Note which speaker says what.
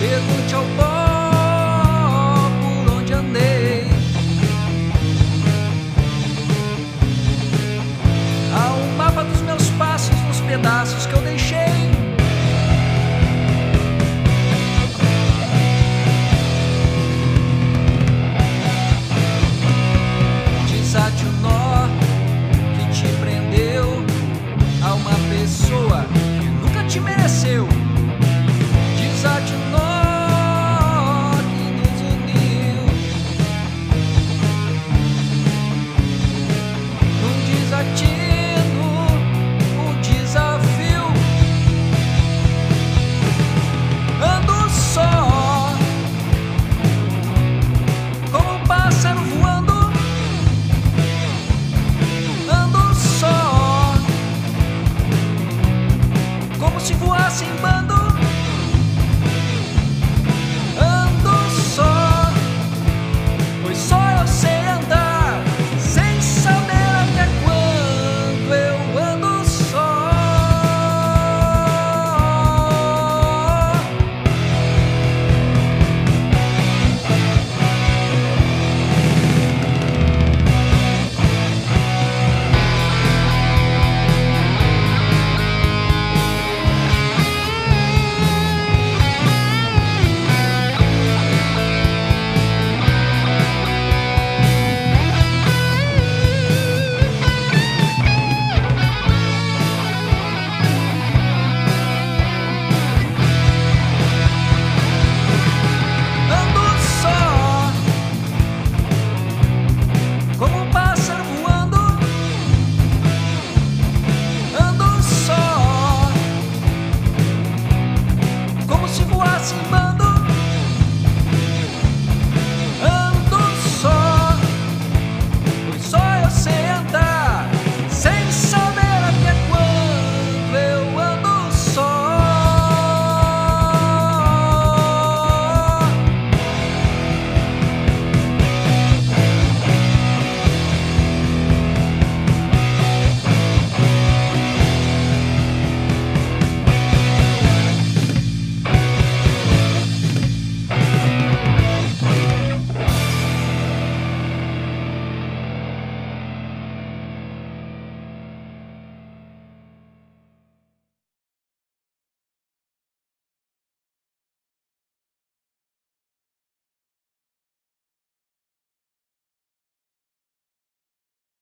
Speaker 1: Pergunte ao pó por onde andei. Há um mapa dos meus passos nos pedaços que eu deixei. Desate o nó que te prendeu a uma pessoa que nunca te mereceu.